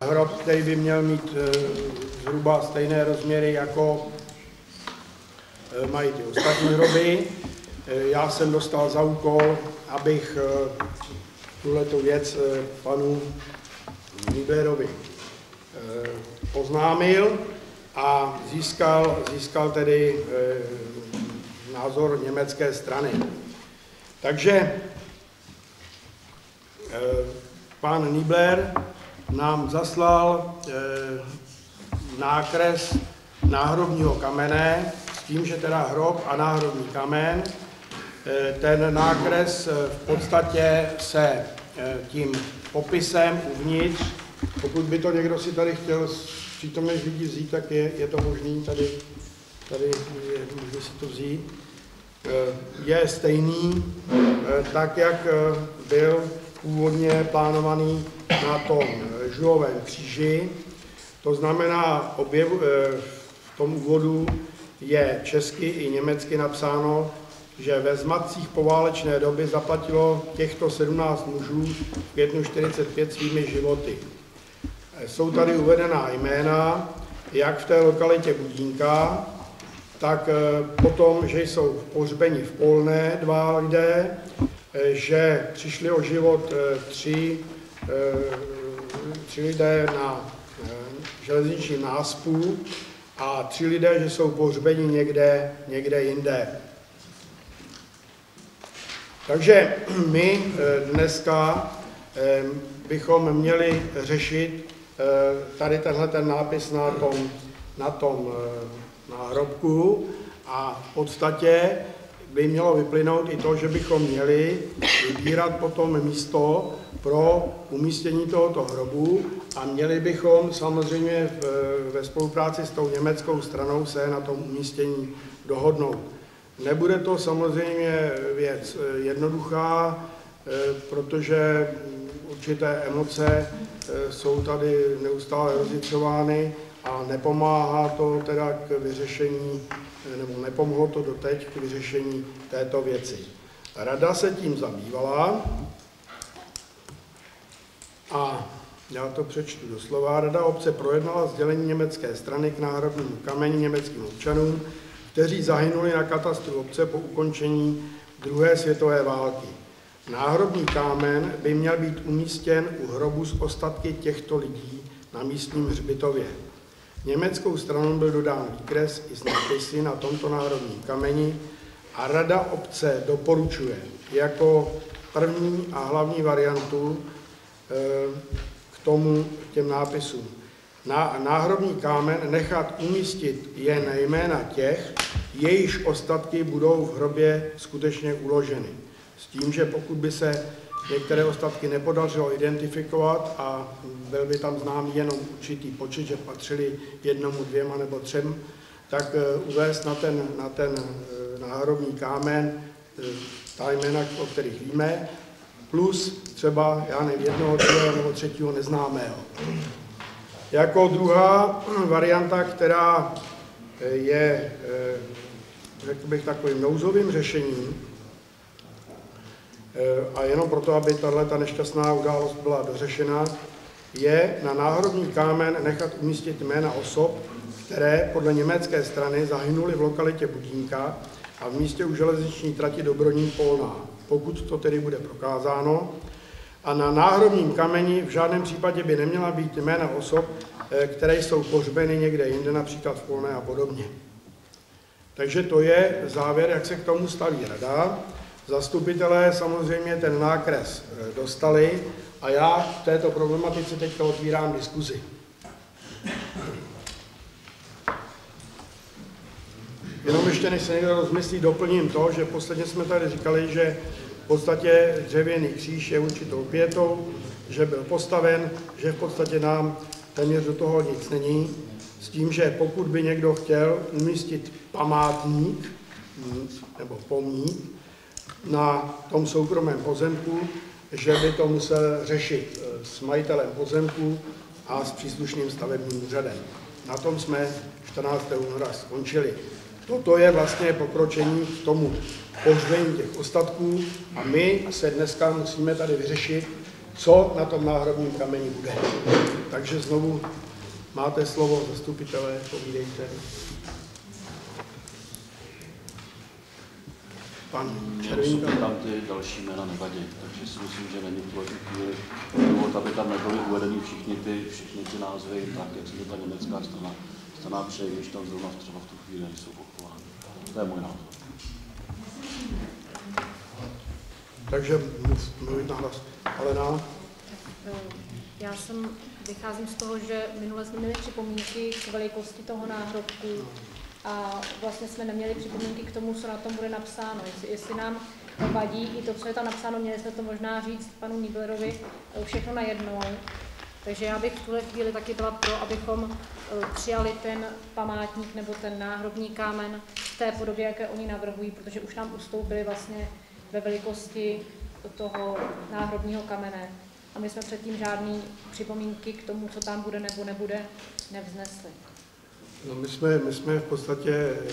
Hrob, který by měl mít eh, zhruba stejné rozměry, jako eh, mají ty ostatní hroby. Eh, Já jsem dostal za úkol, abych tuhleto věc panu Niblerovi oznámil a získal, získal tedy názor německé strany. Takže pan Nibler nám zaslal e, nákres náhrobního kamene s tím, že teda hrob a náhrobní kamen. E, ten nákres v podstatě se e, tím popisem uvnitř, pokud by to někdo si tady chtěl přítomných lidí vzít, tak je, je to možný, tady, tady je, může si to vzít, je stejný, tak jak byl původně plánovaný na tom žulovém kříži. To znamená, objev, v tom úvodu je česky i německy napsáno, že ve zmatcích poválečné doby zaplatilo těchto 17 mužů v květnu 45 svými životy. Jsou tady uvedená jména, jak v té lokalitě Budínka, tak potom, že jsou pohřbeni v Polné dva lidé, že přišli o život tři tři lidé na eh, železničním náspu a tři lidé, že jsou pohřbeni někde, někde jinde. Takže my eh, dneska eh, bychom měli řešit tady tenhle ten nápis na tom, na tom náhrobku a v podstatě by mělo vyplynout i to, že bychom měli vybírat potom místo pro umístění tohoto hrobu a měli bychom samozřejmě ve spolupráci s tou německou stranou se na tom umístění dohodnout. Nebude to samozřejmě věc eh, jednoduchá, eh, protože určité emoce eh, jsou tady neustále rozlicovány a nepomáhá to teda k vyřešení, nebo nepomohlo to doteď k vyřešení této věci. Rada se tím zabývala a já to přečtu doslova. Rada obce projednala sdělení německé strany k národnímu kameni německým občanům, kteří zahynuli na katastru obce po ukončení druhé světové války. Náhrobní kámen by měl být umístěn u hrobu z ostatky těchto lidí na místním hřbitově. Německou stranou byl dodán výkres i s nápisy na tomto národním kameni a Rada obce doporučuje jako první a hlavní variantu k tomu, těm nápisům. Na, náhrobní kámen nechat umístit jen jména těch, jejichž ostatky budou v hrobě skutečně uloženy. Tím, že pokud by se některé ostatky nepodařilo identifikovat a byl by tam známý jenom určitý počet, že patřili jednomu, dvěma nebo třem, tak eh, uvést na ten, na ten eh, náhrobní kámen eh, ta jména, o kterých víme, plus třeba, já nevím, jednoho, druhého nebo třetího neznámého. Jako druhá varianta, která je, řekl bych, takovým nouzovým řešením, a jenom proto, aby tato nešťastná událost byla dořešena, je na náhrobní kámen nechat umístit jména osob, které podle německé strany zahynuly v lokalitě Budínka a v místě u železniční trati Dobronín Polná, pokud to tedy bude prokázáno. A na náhrobním kameni v žádném případě by neměla být jména osob, eh, které jsou pohřbeny někde jinde, například v Polné a podobně. Takže to je závěr, jak se k tomu staví rada. Zastupitelé samozřejmě ten nákres eh, dostali a já v této problematice teď otvírám diskuzi. Jenom ještě než se někdo rozmyslí, doplním to, že posledně jsme tady říkali, že v podstatě dřevěný kříž je určitou pětou, že byl postaven, že v podstatě nám téměř do toho nic není, s tím, že pokud by někdo chtěl umístit památník nebo pomník na tom soukromém pozemku, že by to musel řešit s majitelem pozemku a s příslušným stavebním úřadem. Na tom jsme 14. února skončili. Toto je vlastně pokročení k tomu pohřbení těch ostatků a my se dneska musíme tady vyřešit, co na tom náhrobním kameni bude. Takže znovu máte slovo, zastupitelé, povídejte. Pan Červinka. Tam ty další jména nevadí, takže si myslím, že není důvod, aby tam nebyly uvedeny všichni ty, všichni ty názvy, tak jak se to ta německá strana, strana přeje, když tam zrovna třeba v tu chvíli nejsou pochovány. To je můj názor. Takže mluvit na hlas. Alena? Eh, Já jsem, vycházím z toho, že minule jsme měli připomínky k velikosti toho náhrobku a vlastně jsme neměli připomínky k tomu, co na tom bude napsáno. Jestli, jestli nám vadí i to, co je tam napsáno, měli jsme to možná říct panu Niblerovi eh, všechno najednou. Takže já bych v tuhle chvíli taky byla pro, abychom eh, přijali ten památník nebo ten náhrobní kámen v té podobě, jaké oni navrhují, protože už nám ustoupili vlastně ve velikosti toho náhrobního kamene. A my jsme předtím žádný připomínky k tomu, co tam bude nebo nebude, nevznesli. No my jsme, my jsme v podstatě eh,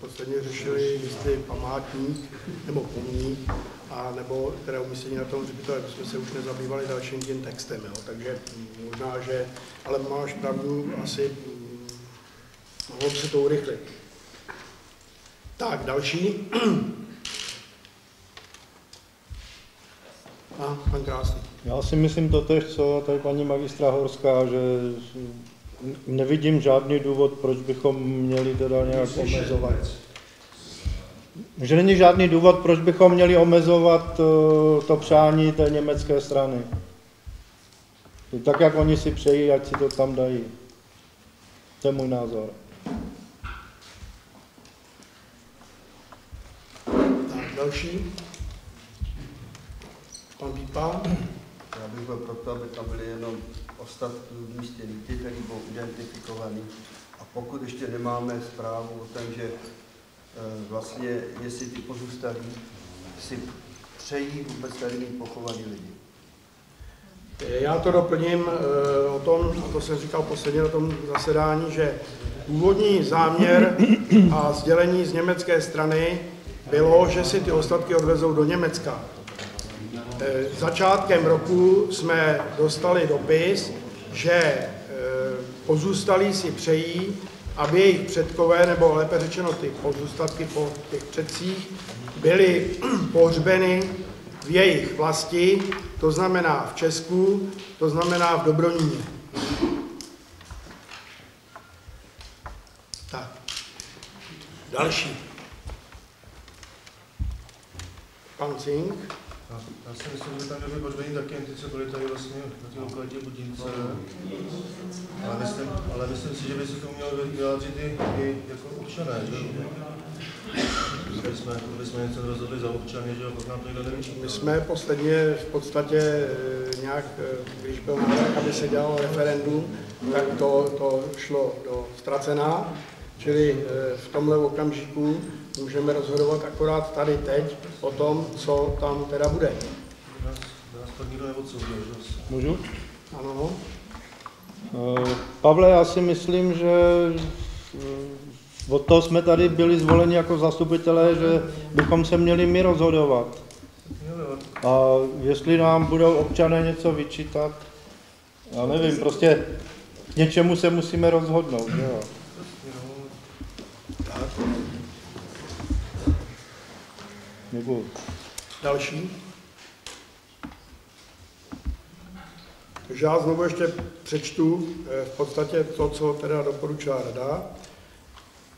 posledně řešili, jestli památník nebo pomník, a nebo teda umístění na tom hřbitově, my jsme se už nezabývali dalším tím textem, jo, takže možná, že, ale máš pravdu, asi mm, mohlo se to urychlit. Tak, další. A pan Krásný. Já si myslím to tež, co tady paní magistra Horská, že nevidím žádný důvod, proč bychom měli teda nějak omezovat. Že není žádný důvod, proč bychom měli omezovat eh, to přání té německé strany. Tak, jak oni si přejí, ať si to tam dají. To je můj názor. Tak, další. Pan Pípa. Já bych byl proto, aby tam byly jenom ostatky umístěny, ty, které budou identifikovaný. A pokud ještě nemáme zprávu o tom, že eh, vlastně, jestli ty pozůstalí si přejí vůbec tady mít pochovaný lidi. Já to doplním eh, o tom, a to jsem říkal posledně na tom zasedání, že původní záměr a sdělení z německé strany bylo, že si ty ostatky odvezou do Německa. Eh, Začátkem roku jsme dostali dopis, že eh, pozůstalí si přejí, aby jejich předkové, nebo lépe řečeno ty pozůstatky po těch předcích, byly pohřbeny v jejich vlasti, to znamená v Česku, to znamená v Dobroníně. Tak. Další. Pan Cink. Já, já si myslím, že tam byly pohřbení taky ty, co byly tady vlastně na té lokalitě Budince. Ale myslím, ale myslím si, že by se to mělo vyjádřit i, i jako občané, že? Aby jsme, aby jsme něco rozhodli za občany, že pak nám to někdo nevyčítá. My jsme posledně v podstatě eh, nějak, eh, když byl návrh, aby se dělalo referendum, tak to, to šlo do ztracená, čili eh, v tomhle okamžiku můžeme rozhodovat akorát tady teď o tom, co tam teda bude. Můžu? Ano, Eh, Pavle, já si myslím, že eh, od toho jsme tady byli zvoleni jako zastupitelé, že bychom se měli my rozhodovat. A jestli nám budou občané něco vyčítat, já nevím, prostě k něčemu se musíme rozhodnout. že Jo. Děkuju. další. Takže já znovu ještě přečtu eh, v podstatě to, co teda doporučila rada.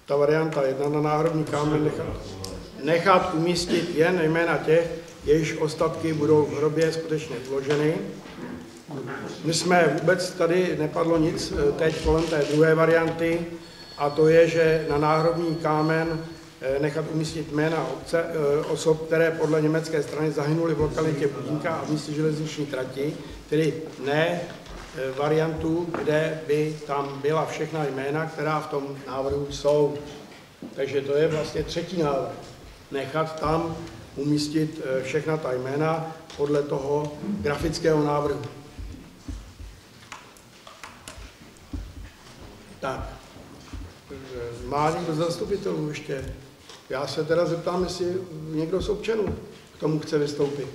Ta varianta jedna na náhrobní kámen nechat, nechat umístit jen jména těch, jejichž ostatky budou v hrobě skutečně vloženy. My jsme vůbec tady nepadlo nic eh, teď kolem té druhé varianty, a to je, že na náhrobní kámen nechat umístit jména obce, eh, osob, které podle německé strany zahynuly v lokalitě Budínka a v místě železniční trati, tedy ne eh, variantu, kde by tam byla všechna jména, která v tom návrhu jsou. Takže to je vlastně třetí návrh. Nechat tam umístit všechna ta jména podle toho grafického návrhu. Tak, má někdo zastupitelů ještě? Já se teda zeptám, jestli někdo z občanů k tomu chce vystoupit.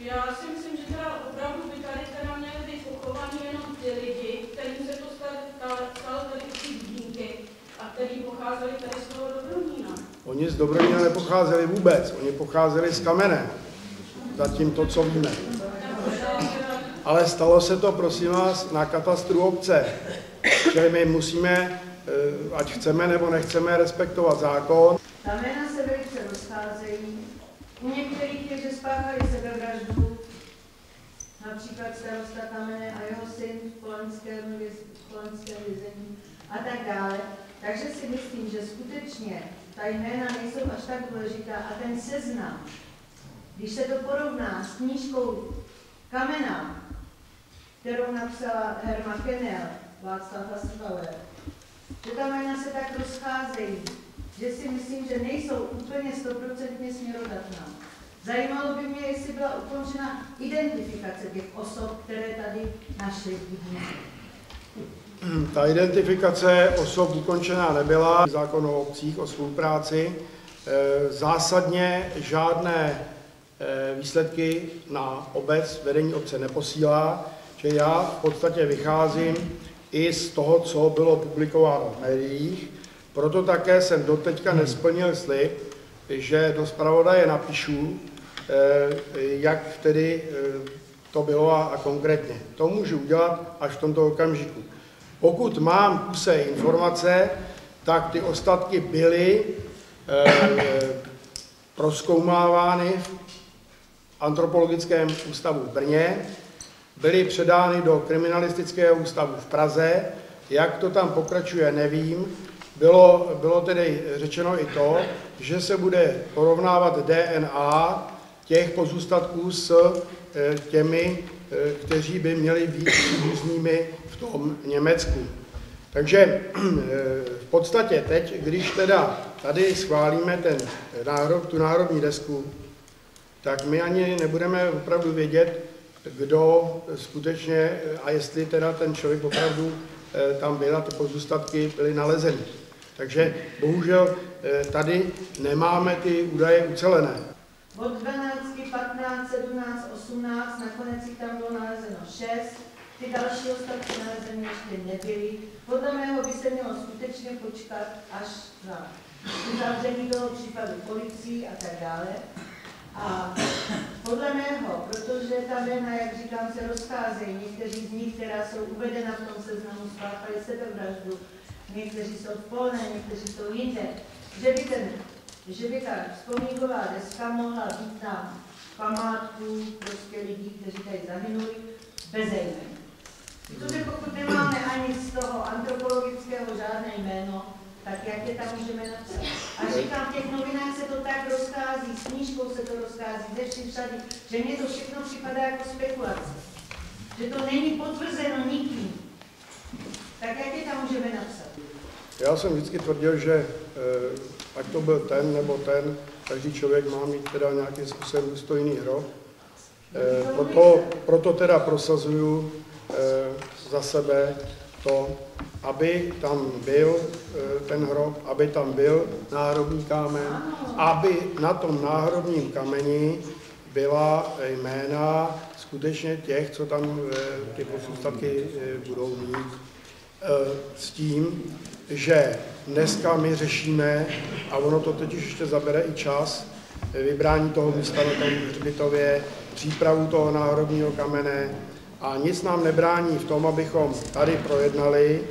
Já si myslím, že teda opravdu by tady teda měly být pochovaní jenom ty lidi, kterým se to stalo, tady ty výjimky a který pocházeli tady z toho Dobronína. Oni z Dobronína nepocházeli vůbec, oni pocházeli z kamene. Zatím to, co víme. Ale stalo se to, prosím vás, na katastru obce. Čili my musíme, ať chceme nebo nechceme, respektovat zákon. Ta jména se velice rozcházejí. U některých je, že spáchali sebevraždu, například starosta Kamene a jeho syn v polanském, vězení a tak dále. Takže si myslím, že skutečně ta jména nejsou až tak důležitá a ten seznam, když se to porovná s knížkou Kamena, kterou napsala Herma Kenel, Václav Hasbauer, že ta jména se tak rozcházejí, že si myslím, že nejsou úplně stoprocentně směrodatná. Zajímalo by mě, jestli byla ukončena identifikace těch osob, které tady našly vidníky. Ta identifikace osob ukončená nebyla. Zákon o obcích, o spolupráci. Eh, Zásadně žádné eh, výsledky na obec, vedení obce neposílá, že já v podstatě vycházím i z toho, co bylo publikováno v médiích. Proto také jsem doteďka nesplnil slib, že do zpravodaje napíšu, eh, jak tedy eh, to bylo a, a konkrétně. To můžu udělat až v tomto okamžiku. Pokud mám kuse informace, tak ty ostatky byly eh, proskoumávány v antropologickém ústavu v Brně, byly předány do kriminalistického ústavu v Praze. Jak to tam pokračuje, nevím. Bylo, bylo tedy řečeno i to, že se bude porovnávat DNA těch pozůstatků s eh, těmi, eh, kteří by měli být různými v tom Německu. Takže eh, v podstatě teď, když teda tady schválíme ten nárob, tu národní desku, tak my ani nebudeme opravdu vědět, kdo skutečně a jestli teda ten člověk opravdu eh, tam byl a ty pozůstatky byly nalezeny. Takže bohužel eh, tady nemáme ty údaje ucelené. Od 12, 15, 17, 18, nakonec jich tam bylo nalezeno 6, ty další ostatky nalezeny ještě nebyly. Podle mého by se mělo skutečně počkat až na uzavření toho případu policií a tak dále. A podle mého, protože ta jména, jak říkám, se rozcházejí, někteří z nich, která jsou uvedena v tom seznamu, spáchali sebevraždu, někteří jsou v polné, někteří jsou jinde, že by, ten, že by ta vzpomínková deska mohla být na památku prostě lidí, kteří tady zahynuli, bez jmen. Protože pokud nemáme ani z toho antropologického žádné jméno, tak jak je tam můžeme napsat? A říkám, v těch novinách se to tak rozchází, s knížkou se to rozchází, ze vším všady, že mně to všechno připadá jako spekulace. Že to není potvrzeno nikým. Tak jak je tam můžeme napsat? Já jsem vždycky tvrdil, že eh, ať to byl ten nebo ten, každý člověk má mít teda nějakým způsobem důstojný hrob. Eh, Proto, proto teda prosazuju eh, za sebe to, aby tam byl eh, ten hrob, aby tam byl náhrobní kámen, aby na tom náhrobním kameni byla jména skutečně těch, co tam eh, ty pozůstatky eh, budou mít. S tím, že dneska my řešíme, a ono to totiž ještě zabere i čas, vybrání toho místa na tom hřbitově, přípravu toho náhrobního kamene a nic nám nebrání v tom, abychom tady projednali,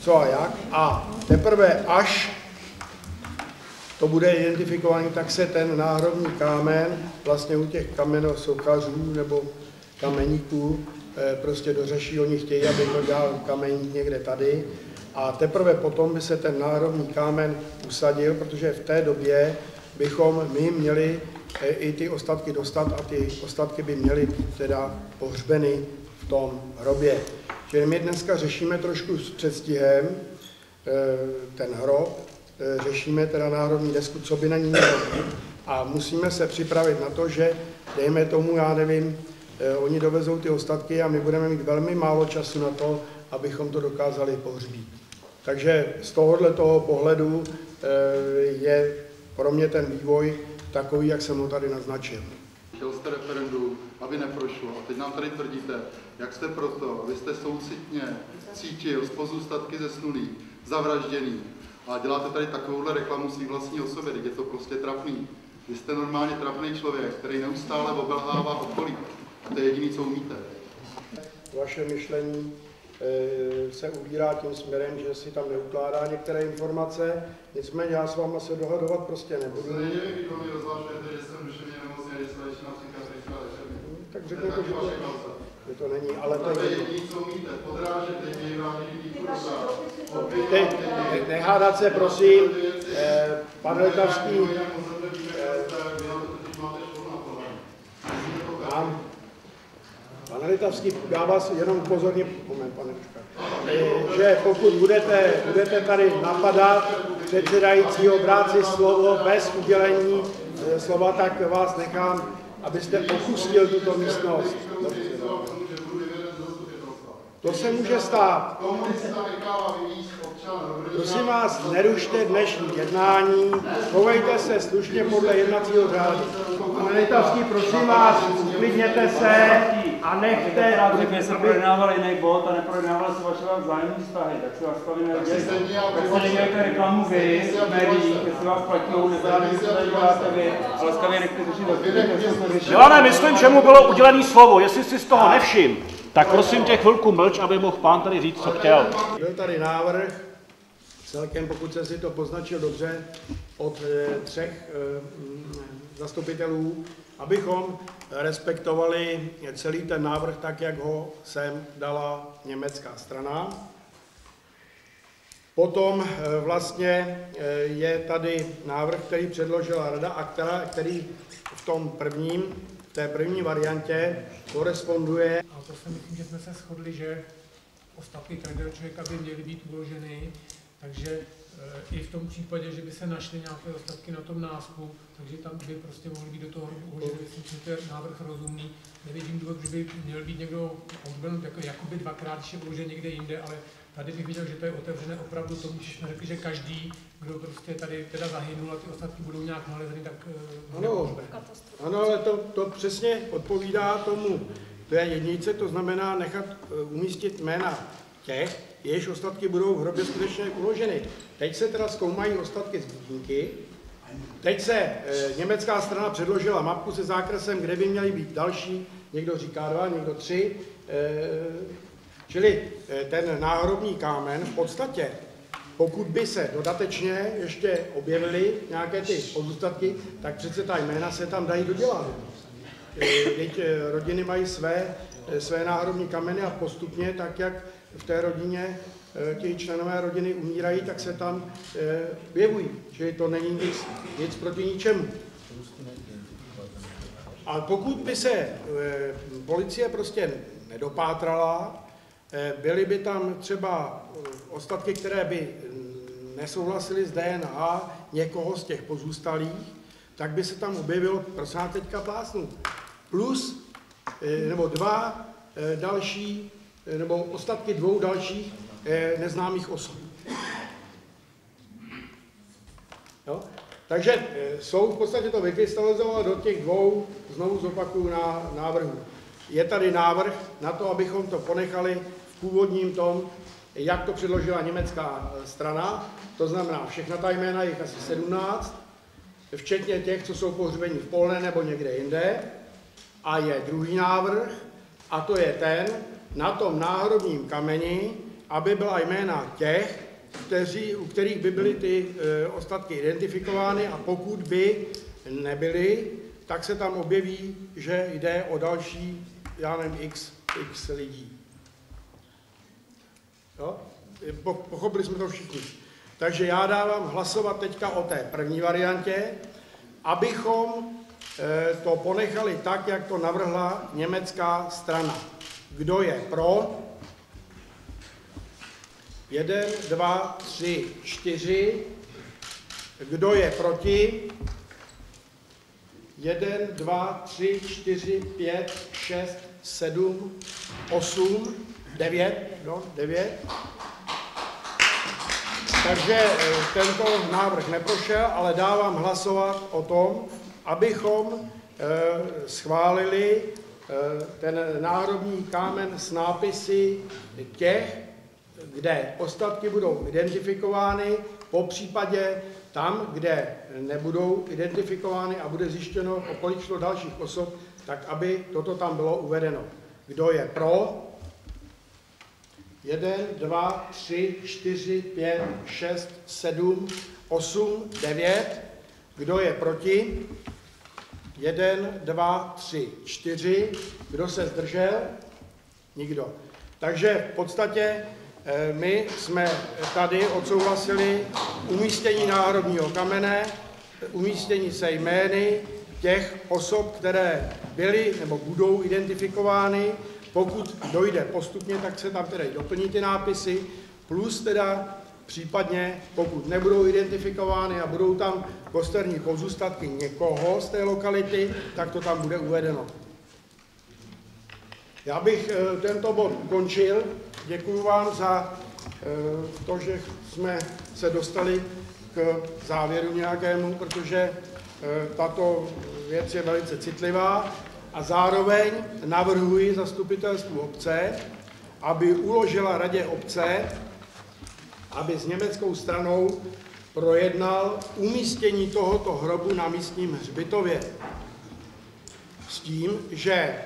co a jak. A teprve až to bude identifikovaný, tak se ten náhrobní kámen vlastně u těch kamenosouchařů nebo kameníků eh, prostě dořeší. Oni chtějí, aby to dělal kameník někde tady. A teprve potom by se ten náhrobní kámen usadil, protože v té době bychom my měli eh, i ty ostatky dostat a ty ostatky by měly teda pohřbeny v tom hrobě. Čili my dneska řešíme trošku s předstihem eh, ten hrob, eh, řešíme teda národní desku, co by na ní mělo být a musíme se připravit na to, že dejme tomu, já nevím, eh, oni dovezou ty ostatky a my budeme mít velmi málo času na to, abychom to dokázali pohřbít. Takže z tohohle toho pohledu je pro mě ten vývoj takový, jak jsem ho tady naznačil. Chtěl jste referendum, aby neprošlo. A teď nám tady tvrdíte, jak jste proto, abyste soucitně cítil z pozůstatky zesnulých, zavražděný. A děláte tady takovouhle reklamu svý vlastní osoby, teď je to prostě trapný. Vy jste normálně trapný člověk, který neustále obelhává okolí. A to je jediný, co umíte. Vaše myšlení eh, se ubírá tím směrem, že si tam neukládá některé informace, nicméně já s váma se dohadovat prostě nebudu. Stejně kdo mi rozvážujete, že jsem Tak To řeknu, je to, že tak to, že to není, ale to je. Teď nehádat se, prosím, eh, pan Letavský, mám, Pane Litavský, já vás jenom upozorním, moment, pane Ruška, eh, že pokud budete, budete tady napadat předsedajícího brát si slovo bez udělení eh, slova, tak vás nechám, abyste opustil tuto místnost. To se může stát. Prosím vás, nerušte dnešní jednání, chovejte se slušně podle jednacího řádu. Pane prosím vás, uklidněte se a nechte, Kdyby se projednával jiný bod a neprojednával se vaše vzájemní vztahy, tak se vás tady nedělejte. Tak se nedělejte reklamu vy, v médiích, jestli vás platí, co tady děláte vy, ale laskavě nechte řešit Milane, myslím, že mu bylo udělené slovo. Jestli si z toho nevšim, tak prosím tě chvilku mlč, aby mohl pán tady říct, co chtěl. Byl tady návrh, celkem, pokud jsem si to poznačil dobře, od eh, třech eh, mm, zastupitelů, abychom respektovali celý ten návrh tak, jak ho sem dala německá strana. Potom eh, vlastně eh, je tady návrh, který předložila rada a která, který v tom prvním, v té první variantě koresponduje A to si myslím, že jsme se shodli, že ostatky každého člověka by měly být uloženy, takže e, i v tom případě, že by se našly nějaké ostatky na tom náspu, takže tam by prostě mohly být do toho uloženy. Myslím, že to je návrh rozumný. Nevidím důvod, že by měl být někdo odbrnut jako jakoby dvakrát, když je uložen někde jinde, ale tady bych viděl, že to je otevřené opravdu tomu, že jsme řekli, že každý, kdo prostě tady teda zahynul a ty ostatky budou nějak nalezeny, tak e, Ano, ano, ale to, to přesně odpovídá tomu. To je jednice, to znamená nechat eh, umístit jména těch, jejichž ostatky budou v hrobě skutečně uloženy. Teď se teda zkoumají ostatky z Budínky. Teď se e, německá strana předložila mapku se zákresem, kde by měly být další, někdo říká dva, někdo tři. E, čili e, ten náhrobní kámen v podstatě pokud by se dodatečně ještě objevily nějaké ty pozůstatky, tak přece ta jména se tam dají dodělat. Eh, Teď eh, rodiny mají své, eh, své náhrobní kameny a postupně, tak jak v té rodině eh, ti členové rodiny umírají, tak se tam eh, objevují. Čili to není nic, nic proti ničemu. A pokud by se eh, policie prostě nedopátrala, byly by tam třeba ostatky, které by nesouhlasily s DNA někoho z těch pozůstalých, tak by se tam objevilo, prosím teďka plásnu, plus nebo dva další, nebo ostatky dvou dalších eh, neznámých osob. Jo? Takže eh, jsou v podstatě to vykrystalizovalo do těch dvou, znovu zopakuju, na návrhů. Je tady návrh na to, abychom to ponechali v původním tom, jak to předložila německá eh, strana, to znamená všechna ta jména, jich asi 17, včetně těch, co jsou pohřbeni v Polné nebo někde jinde. A je druhý návrh, a to je ten, na tom náhrobním kameni, aby byla jména těch, kteří, u kterých by byly ty e, ostatky identifikovány a pokud by nebyly, tak se tam objeví, že jde o další, já nevím, x, x lidí. Jo? Po- Pochopili jsme to všichni. Takže já dávám hlasovat teďka o té první variantě, abychom eh, to ponechali tak, jak to navrhla německá strana. Kdo je pro? Jeden, dva, tři, čtyři. Kdo je proti? Jeden, dva, tři, čtyři, pět, šest, sedm, osm, devět, no, devět. takže eh, tento návrh neprošel, ale dávám hlasovat o tom, abychom eh, schválili ten národní kámen s nápisy těch, kde ostatky budou identifikovány, po případě tam, kde nebudou identifikovány a bude zjištěno, o dalších osob, tak aby toto tam bylo uvedeno. Kdo je pro? 1, 2, 3, 4, 5, 6, 7, 8, 9. Kdo je proti? 1, 2, 3, 4. Kdo se zdržel? Nikdo. Takže v podstatě eh, my jsme tady odsouhlasili umístění národního kamene, umístění se jmény těch osob, které byly nebo budou identifikovány. Pokud dojde postupně, tak se tam tedy doplní ty nápisy, plus teda případně, pokud nebudou identifikovány a budou tam kosterní pozůstatky někoho z té lokality, tak to tam bude uvedeno. Já bych eh, tento bod ukončil. Děkuji vám za eh, to, že jsme se dostali k závěru nějakému, protože eh, tato věc je velice citlivá a zároveň navrhuji zastupitelstvu obce, aby uložila radě obce, aby s německou stranou projednal umístění tohoto hrobu na místním hřbitově. S tím, že e,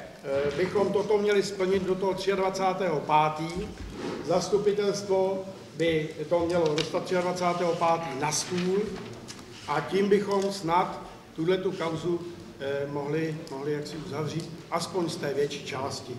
bychom toto měli splnit do toho 23.5. Zastupitelstvo by to mělo dostat 23.5. na stůl a tím bychom snad tuhle tu kauzu eh, mohli, mohli jaksi uzavřít, aspoň z té větší části.